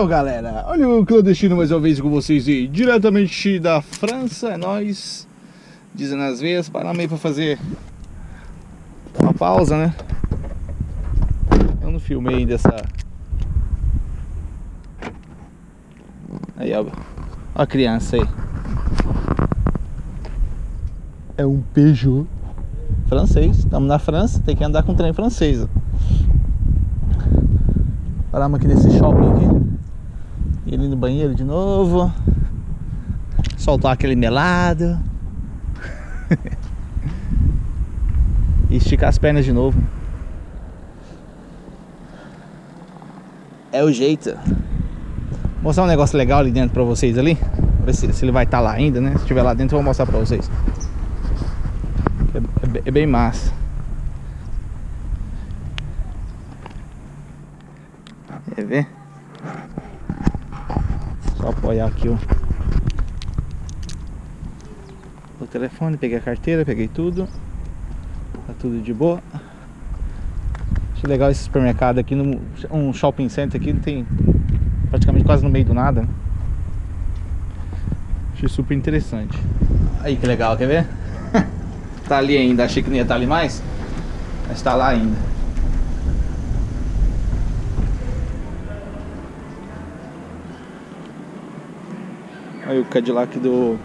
Então, galera, olha o clandestino mais uma vez com vocês aí, diretamente da França, é nóis, dizendo às vezes, parar meio pra fazer uma pausa, né? Eu não filmei ainda essa... Aí, ó, ó a criança aí. É um Peugeot francês, estamos na França, tem que andar com trem francês, ó. Paramos aqui nesse shopping aqui. Ali no banheiro de novo. Soltar aquele melado. e esticar as pernas de novo. É o jeito. Vou mostrar um negócio legal ali dentro pra vocês ali. Ver se, se ele vai estar tá lá ainda, né? Se estiver lá dentro eu vou mostrar pra vocês. É, é, é bem massa. Quer ver? Só apoiar aqui o, o telefone, peguei a carteira, peguei tudo. Tá tudo de boa. Acho legal esse supermercado aqui, no, um shopping center aqui, não tem praticamente quase no meio do nada. Achei super interessante. Aí que legal, quer ver? tá ali ainda, achei que não ia estar tá ali mais, mas tá lá ainda. O Cadillac do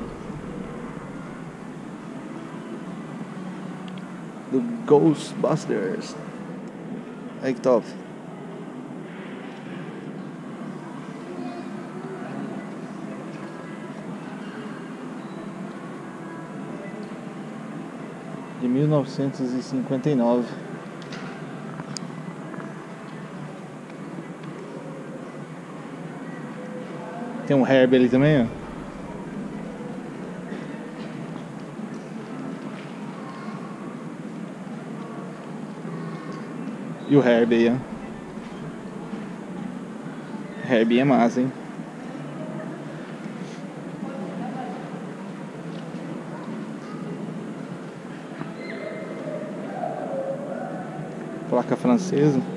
do Ghostbusters. Aí que top. De mil novecentos e cinquenta e nove. Tem um Herbie ali também, ó. E o Herbie aí, ó. Herbie é massa, hein? Placa francesa.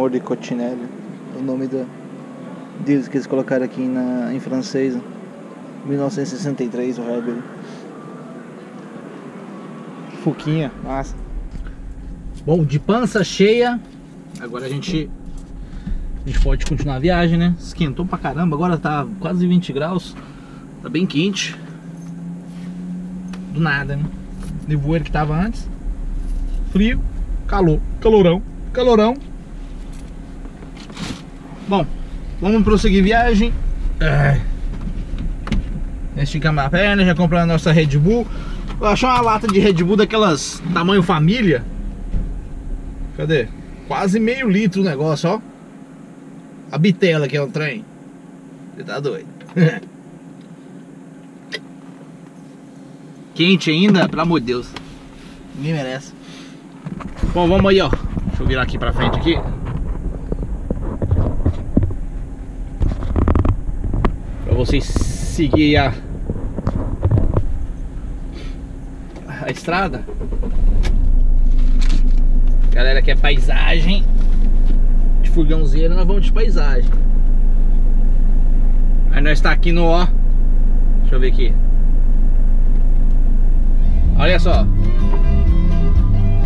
Namor de Cotinelli, o nome da deles que eles colocaram aqui na, em francês. 1963, o Herbert. Fuquinha, massa. Bom, de pança cheia, agora a gente a gente pode continuar a viagem, né? Esquentou pra caramba, agora tá quase 20 graus, tá bem quente. Do nada, né? Nevoeiro que tava antes, frio, calor, calorão, calorão. Bom, vamos prosseguir viagem. É. Esticamos a perna, já compramos a nossa Red Bull. Eu achei uma lata de Red Bull daquelas tamanho família. Cadê? Quase meio litro o negócio, ó. A bitela que é o trem. Você tá doido. Quente ainda, pelo amor de Deus. Ninguém merece. Bom, vamos aí, ó. Deixa eu virar aqui pra frente aqui. Vocês seguir a, a estrada. Galera que é paisagem de furgãozeira, nós vamos de paisagem. Aí nós está aqui no ó. Deixa eu ver aqui. Olha só.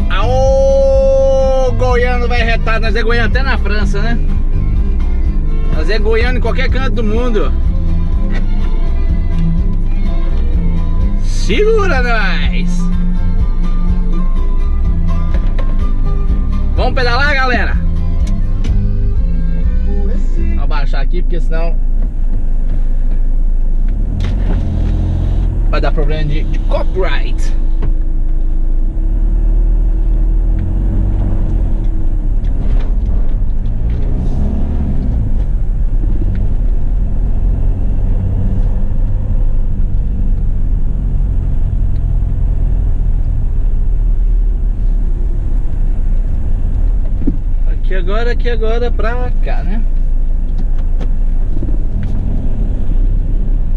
Aô, goiano vai retar. Nós é goiano até na França, né? Nós é goiano em qualquer canto do mundo. Segura nós! Vamos pedalar, galera? Vou abaixar aqui, porque senão vai dar problema de, copyright. daqui agora pra cá, né?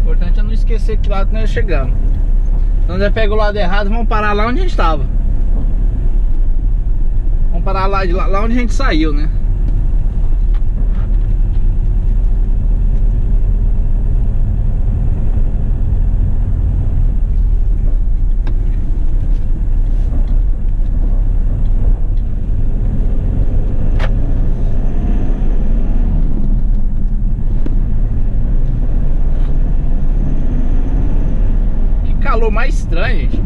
O importante é não esquecer que lado nós chegamos. Então, Se nós pega o lado errado, vamos parar lá onde a gente estava. Vamos parar lá, lá, lá onde a gente saiu, né? Mais estranho, gente.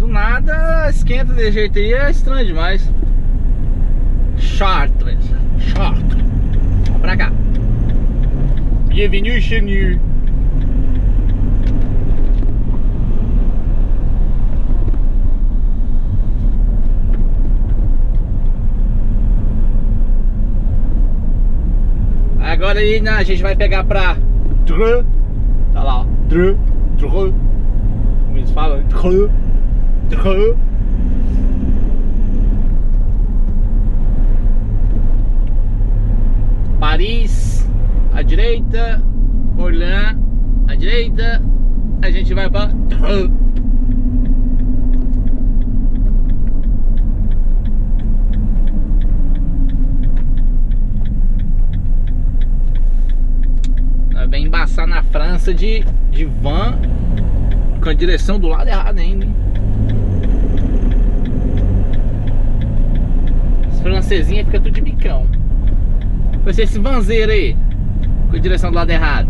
Do nada esquenta de jeito aí, é estranho demais. Chartres, Chartres. Pra cá. Bienvenue chez nous. Agora aí né, a gente vai pegar pra Dreux. Tá lá, ó. Dreux. Como eles falam? Dreux. Dreux. Paris, à direita, Orléans, à direita, a gente vai para Dreux. De, de van com a direção do lado errado ainda, hein? Os francesinhos ficam tudo de bicão. Foi ser esse vanzeiro aí com a direção do lado errado.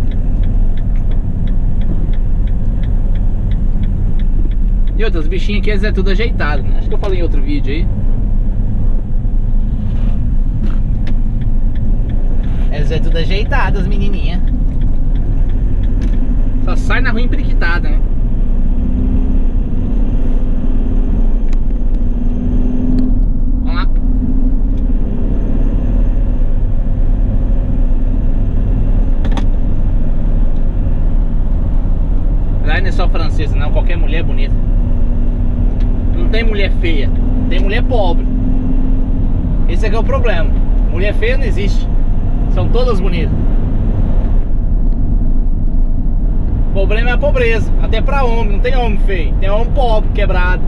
E outros bichinhos aqui, eles é tudo ajeitado, né? Acho que eu falei em outro vídeo aí. Eles é tudo ajeitado, as sai na rua emperiquitada, né? Não é só francesa, não. Qualquer mulher é bonita. Não tem mulher feia. Tem mulher pobre. Esse é que é o problema. Mulher feia não existe. São todas bonitas. O problema é a pobreza, até pra homem, não tem homem feio, tem homem pobre, quebrado.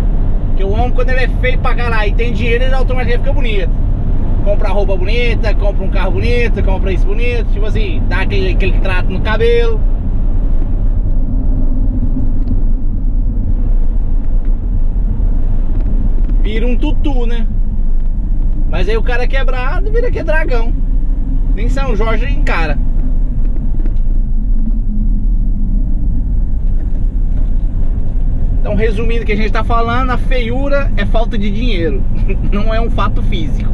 Porque o homem, quando ele é feio pra caralho e tem dinheiro, ele automaticamente fica bonito. Compra roupa bonita, compra um carro bonito, compra isso bonito, tipo assim, dá aquele, aquele trato no cabelo. Vira um tutu, né? Mas aí o cara é quebrado vira que é dragão. Nem São Jorge encara. Então, resumindo o que a gente está falando, a feiura é falta de dinheiro, não é um fato físico.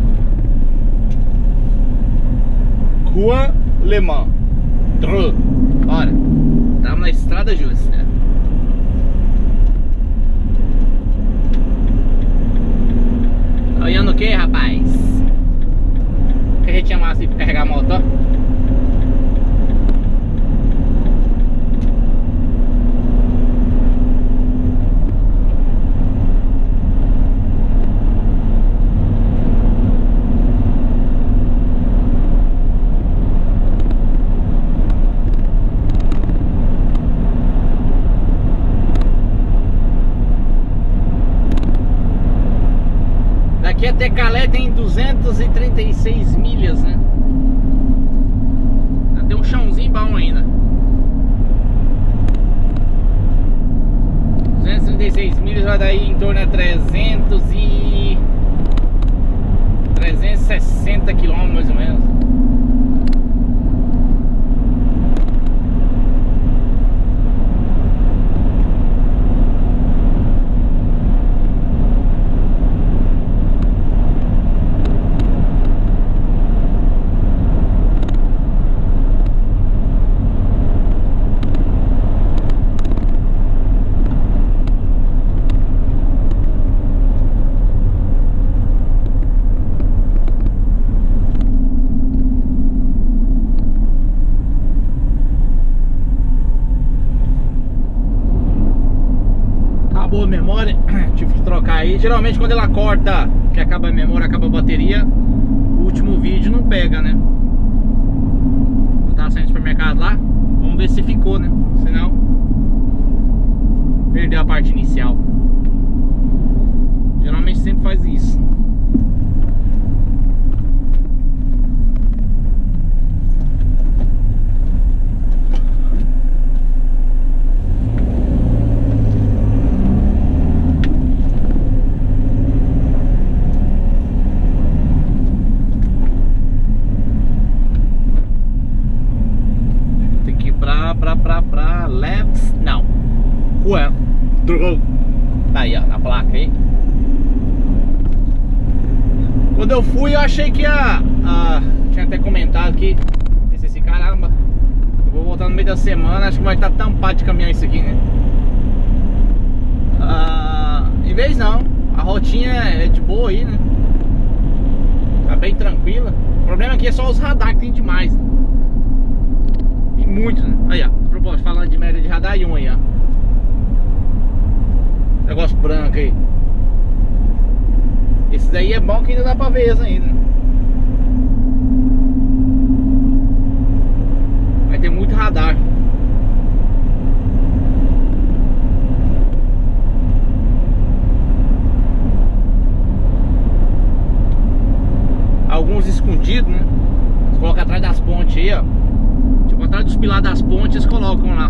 Rua Le Mans. Dreux. Bora. Estamos na estrada justa. Tá olhando o que, rapaz? Que a gente chama assim pra carregar a moto, ó. Daqui até Calé tem 236 milhas, né? Tem um chãozinho bom ainda. 236 milhas vai dar aí em torno de 300 e... 360 quilômetros mais ou menos. Acabou a memória, tive que trocar aí. Geralmente quando ela corta, que acaba a memória, acaba a bateria, o último vídeo não pega, né? Eu tava saindo do supermercado lá. Vamos ver se ficou, né? Senão, perdeu a parte inicial. Geralmente sempre faz isso. Tem que ir pra, pra, pra, pra Leves. Não. Juan. Tá aí, ó, na placa aí. Quando eu fui, eu achei que a. a tinha até comentado aqui. Pensei assim, caramba. Eu vou voltar no meio da semana, acho que vai estar tampado de caminhão isso aqui, né? Ah, em vez não. A rotinha é de boa aí, né? Tá bem tranquila. O problema aqui é só os radar que tem demais. Né? E muito, né? Aí, ó. Propósito, falando de merda de radar e um aí, ó. Negócio branco aí. Esse daí é bom que ainda dá pra ver ainda. Vai ter muito radar. Alguns escondidos, né? Eles colocam atrás das pontes aí, ó. Tipo, atrás dos pilares das pontes eles colocam lá.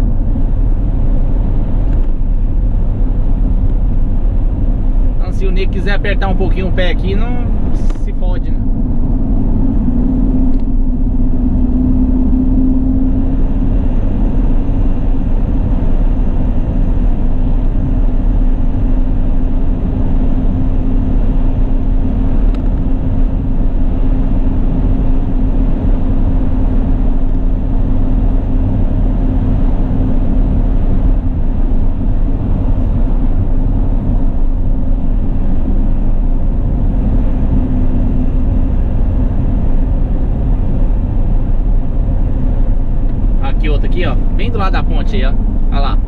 Então se o Nick quiser apertar um pouquinho o pé aqui, não se fode, né? Aqui outra aqui, ó. Bem aí, ó. Olha lá.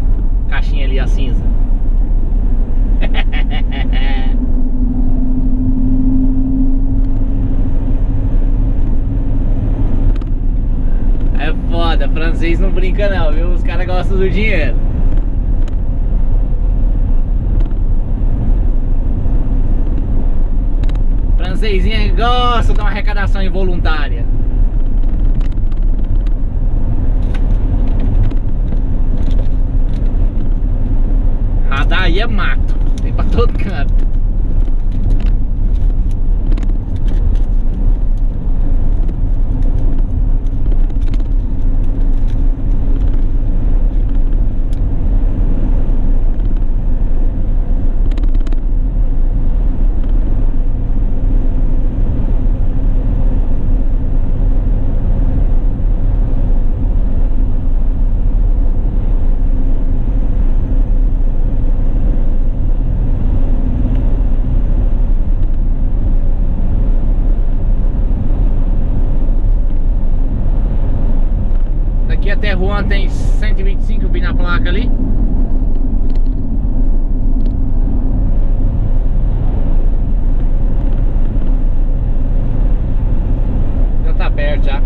Caixinha ali, a cinza. É foda, francês não brinca não, viu? Os caras gostam do dinheiro. Francesinha gosta de uma arrecadação involuntária. Radar aí é mato, tem pra todo canto. Daqui até Juan tem 125, eu vi na placa ali. Já tá perto já.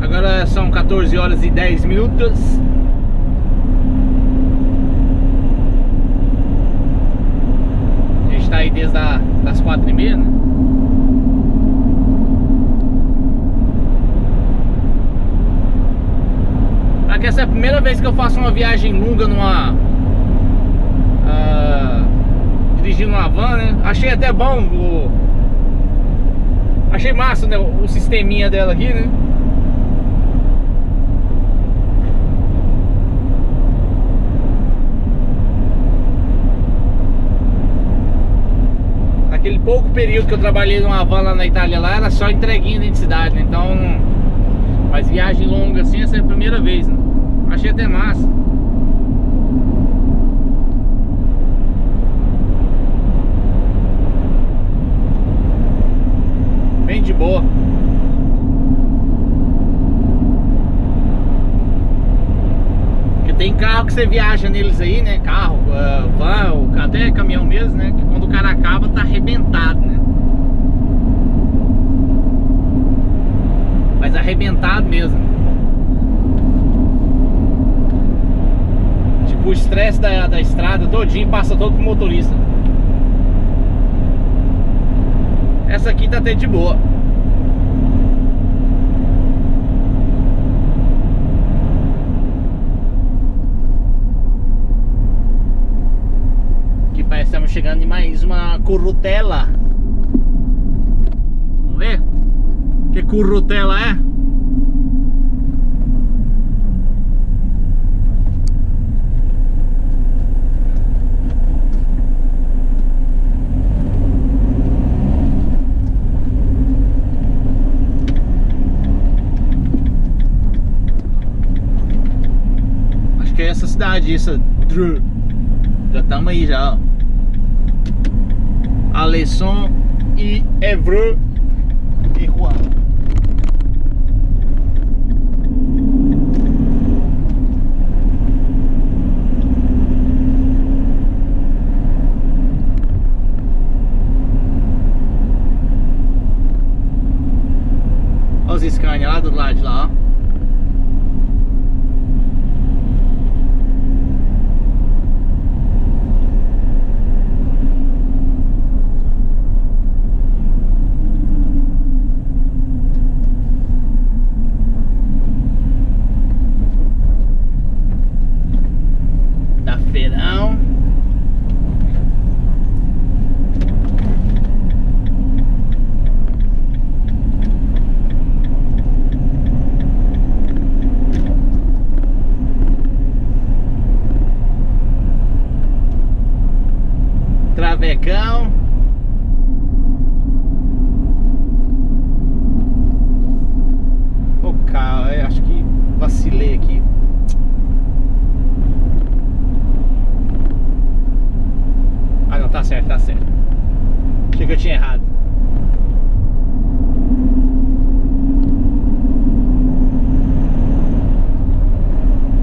Agora são 14 horas e 10 minutos. A gente tá aí desde a, das 4 e meia, né? Aqui essa é a primeira vez que eu faço uma viagem longa numa. ah, dirigindo uma van, né? Achei até bom o. Achei massa né? o sisteminha dela aqui, né? Aquele pouco período que eu trabalhei numa van lá na Itália lá era só entreguinha de identidade, né? Então. Mas viagem longa assim, essa é a primeira vez, né? Achei até massa. Bem de boa. Porque tem carro que você viaja neles aí, né? Carro, uh, van, até caminhão mesmo, né? Que quando o cara acaba tá arrebentado, né? Mas arrebentado mesmo. Estresse da, da estrada todinho passa todo pro motorista. Essa aqui tá até de boa. Aqui parece que estamos chegando em mais uma currutela. Vamos ver? Que currutela é? Cidade isso. Já estamos aí já. Alesson e Evreux e Juan. Olha os Scania lá do lado de lá, ó. Travecão. O carro, eu acho que vacilei aqui. Ah não, tá certo, tá certo. Achei que eu tinha errado.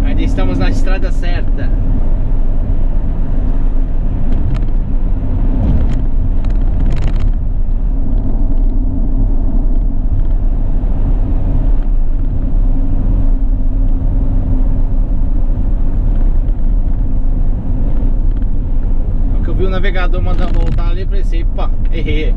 Ainda estamos na estrada certa. navegador mandando voltar ali, falei assim, pá, errei.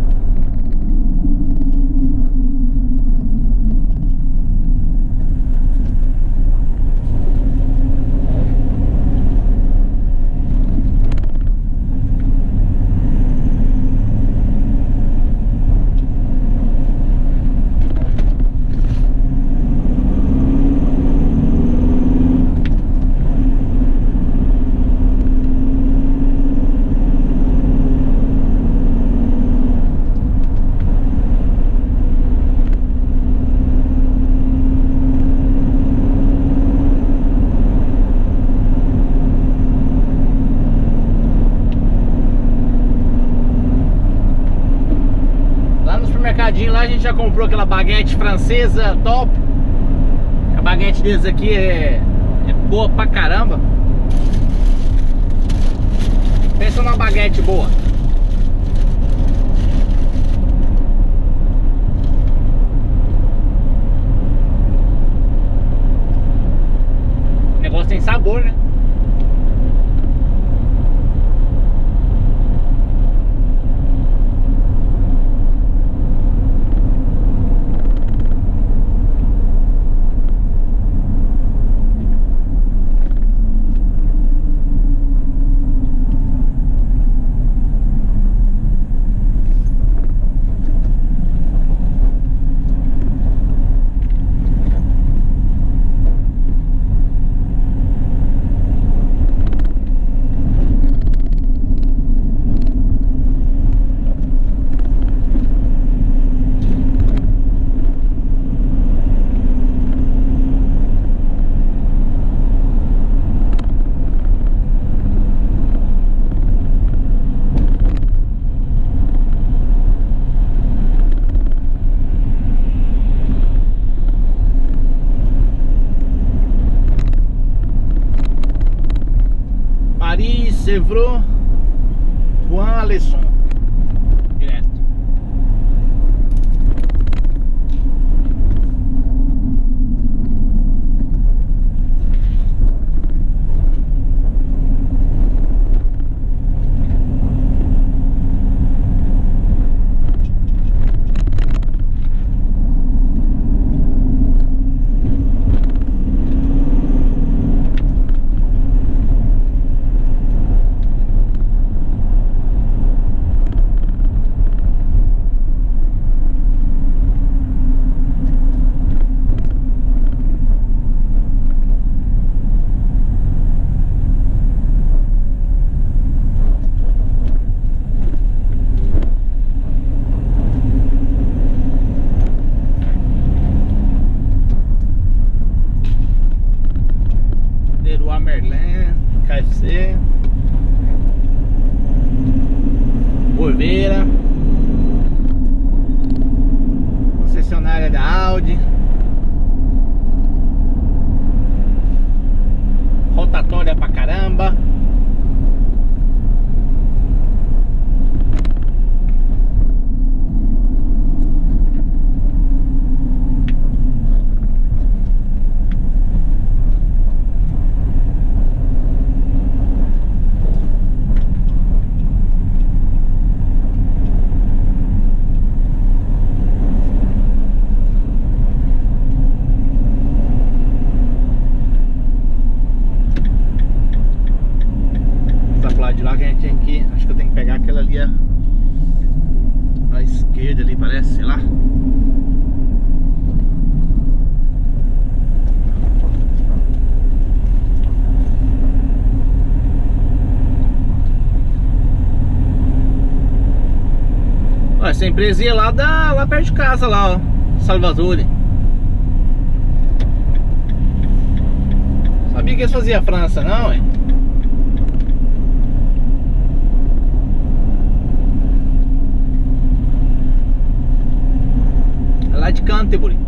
Lá a gente já comprou aquela baguete francesa top. A baguete deles aqui é, é boa pra caramba. Pensa numa baguete boa. O negócio tem sabor, né? Essa empresa ia lá, da, lá perto de casa, lá, ó. Salvatore. Sabia que eles faziam França, não, hein? É lá de Canterbury.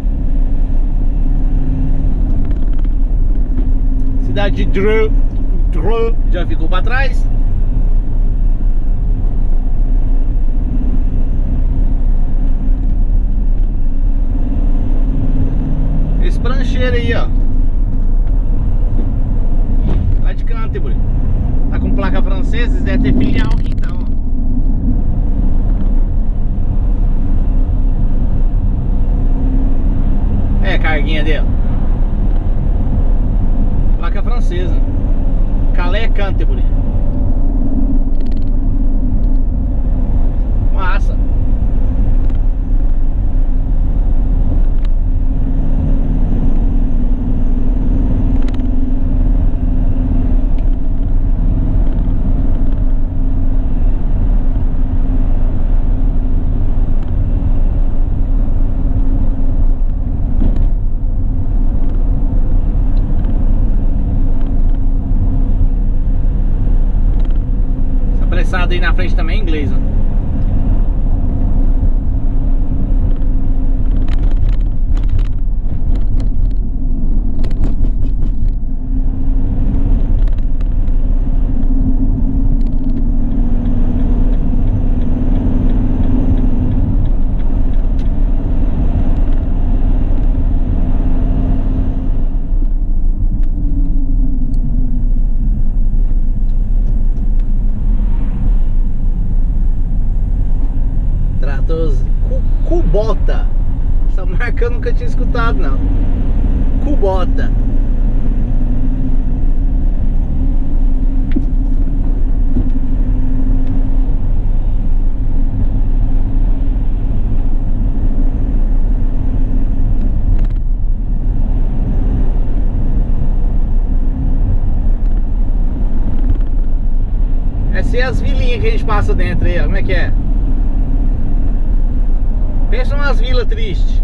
Cidade de Dreux. Dreux já ficou pra trás. Esse prancheiro aí, ó. Lá de Canterbury. Tá com placa francesa, devem ter filial aqui então, ó. É, carguinha dele. Placa francesa. Calais Canterbury. Massa. Aí na frente também inglês, ó. Tratos Cu- Cubota. Essa marca eu nunca tinha escutado não. Cubota. Essas é as vilinhas que a gente passa dentro aí, ó. Como é que é? Pensa umas vilas tristes.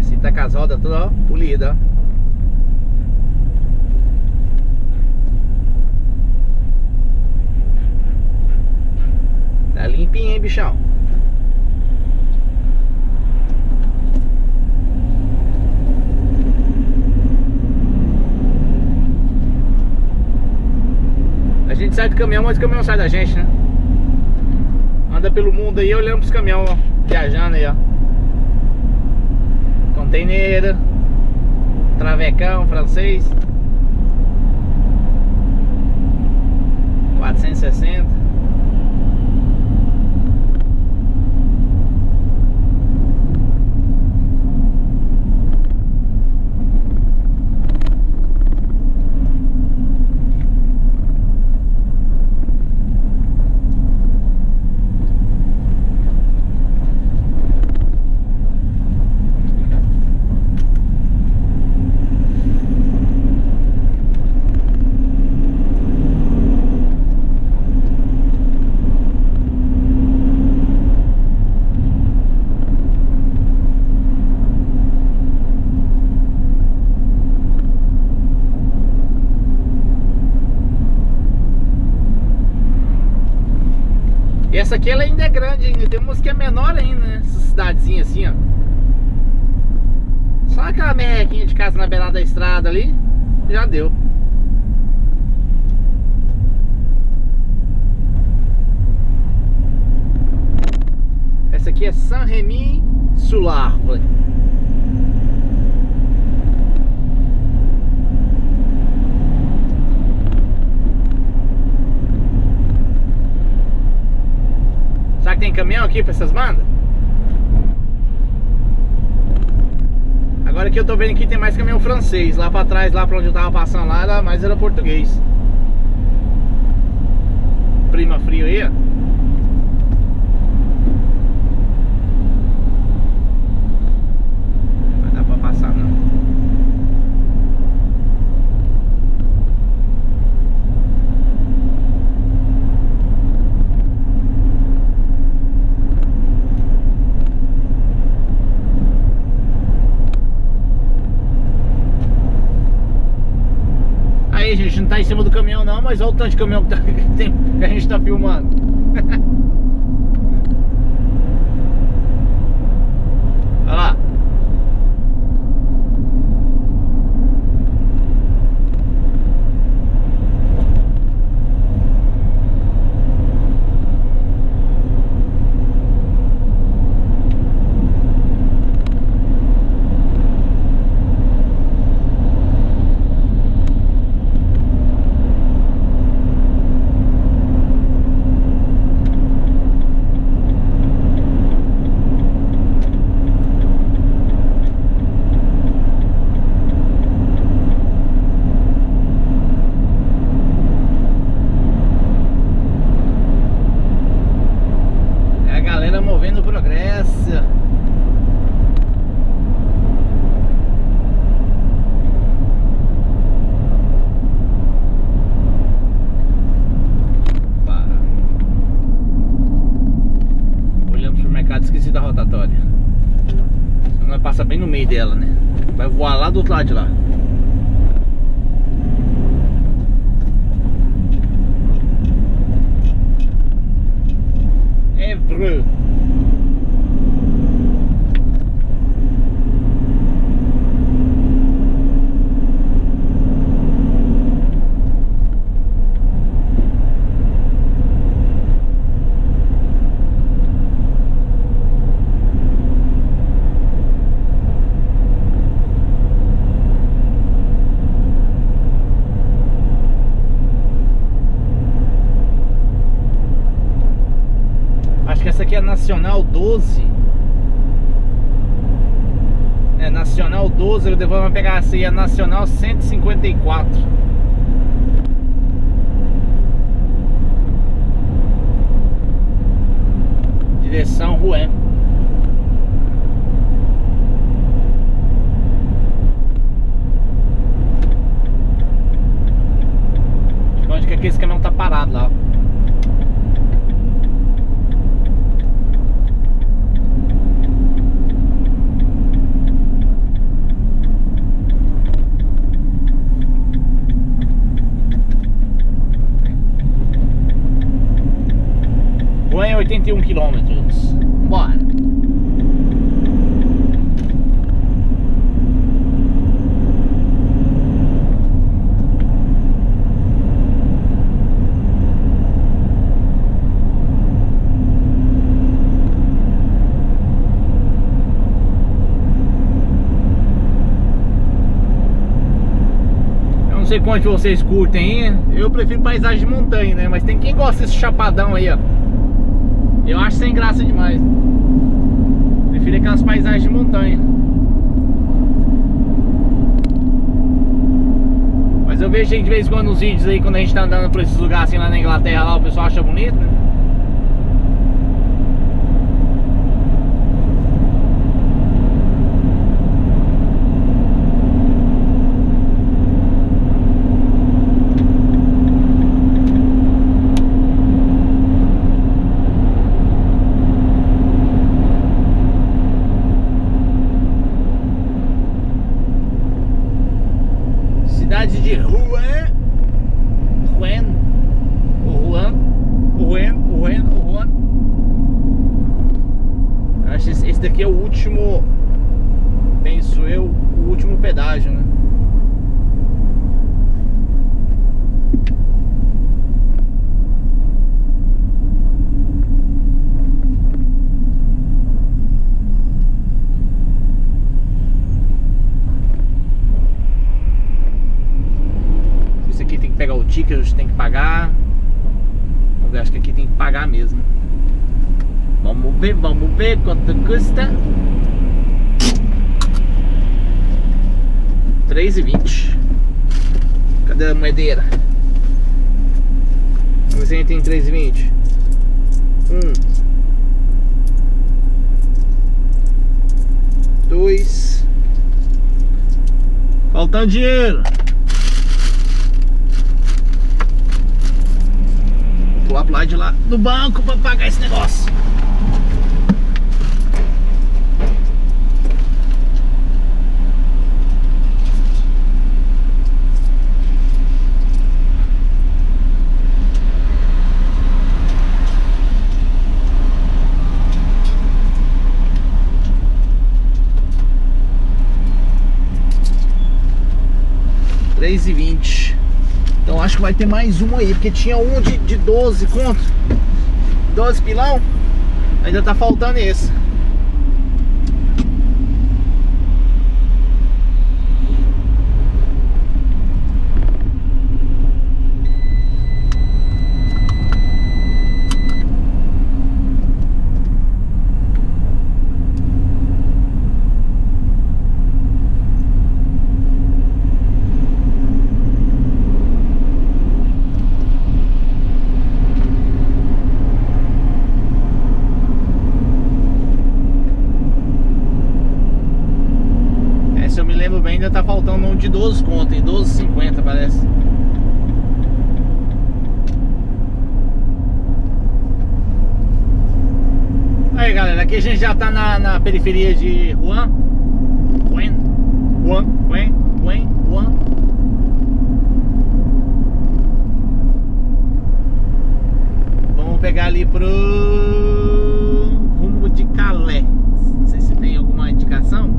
Esse tá com as rodas todas, ó, polida, ó. Tá limpinho, hein, bichão? A gente sai do caminhão, mas o caminhão sai da gente, né? Anda pelo mundo aí olhando pros caminhões, ó, viajando aí, ó. Container, travecão francês. 460. E essa aqui ela ainda é grande ainda, tem umas que é menor ainda, né? Essa cidadezinha assim, ó. Só aquela merrequinha de casa na beirada da estrada ali, já deu. Essa aqui é Saint-Rémy Sularve. Será tem caminhão aqui pra essas bandas? Agora aqui eu tô vendo que tem mais caminhão francês. Lá pra trás, lá pra onde eu tava passando lá, era, mais era português. Prima frio aí, ó. Não dá pra passar não. Aí, gente, não tá em cima do caminhão não, mas olha o tanto de caminhão que, tá- que tem, que a gente tá filmando. olha lá. É a galera movendo o progresso. Pá. Olhamos pro mercado, esqueci da rotatória. Senão nós passa bem no meio dela, né? Vai voar lá do outro lado de lá. Evreux. Acho que essa aqui é Nacional 12. É 12, depois vamos pegar é Nacional 154. Direção Rué. Onde que aquele caminhão tá parado lá? ó. Ruan é 81 quilômetros. Bora. Eu não sei quantos vocês curtem aí. Eu prefiro paisagem de montanha, né? Mas tem quem gosta desse chapadão aí, ó. Eu acho sem graça demais. Prefiro aquelas paisagens de montanha. Mas eu vejo gente de vez em quando nos vídeos aí, quando a gente tá andando por esses lugares assim lá na Inglaterra, lá o pessoal acha bonito, né? 3 e 20 Cadê a moedeira? Vamos ver se a gente tem 3,20. 1. 2. Faltando dinheiro. Vou pular pro lado de lá do banco para pagar esse negócio. Três e vinte. Então acho que vai ter mais um aí, porque tinha um de, de 12 conto. 12 pilão. Ainda tá faltando esse. É, se eu me lembro bem, ainda tá faltando um de 12 conto, em 12,50 parece. Aí galera, aqui a gente já tá na, na periferia de Juan. Juan, Juan, Juan, Juan, Juan. Vamos pegar ali pro rumo de Calé. Não sei se tem alguma indicação.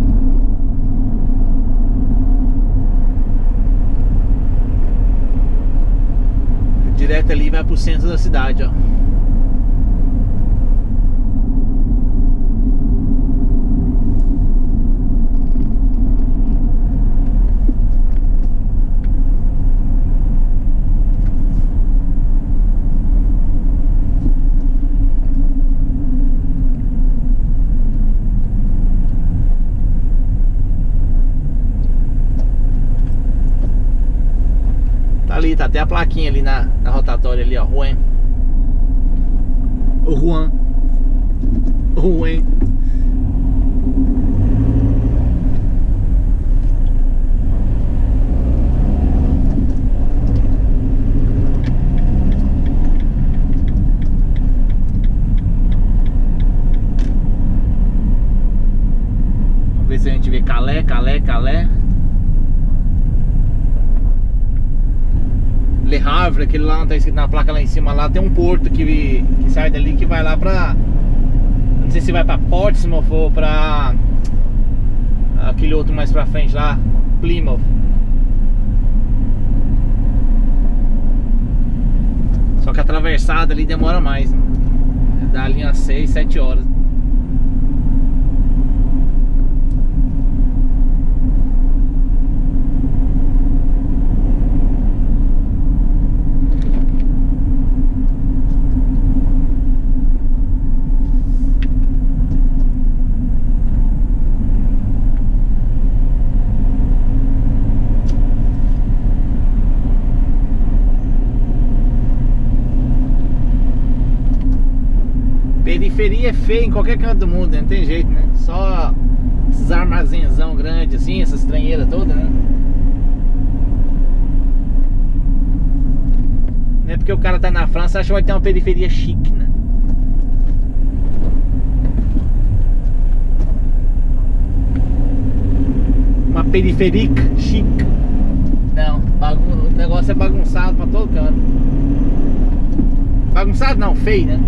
Direto ali vai pro centro da cidade, ó. Tá tá até a plaquinha ali na, na rotatória ali, ó. Juan. Juan. Juan. Vamos ver se a gente vê Calé, Calé, Calé. Le Havre, aquele lá, tá escrito na placa lá em cima, lá tem um porto que, que sai dali que vai lá pra. Não sei se vai pra Portsmouth ou pra. Aquele outro mais pra frente lá, Plymouth. Só que a atravessada ali demora mais, né? Ali umas 6, 7 horas. Periferia é feia em qualquer canto do mundo, né? Não tem jeito, né? Só esses armazenzão grande assim, essa estranheira toda, né? Não é porque o cara tá na França, acha que vai ter uma periferia chique, né? Uma periferica chique. Não, o negócio é bagunçado pra todo canto. Bagunçado não, feio, né?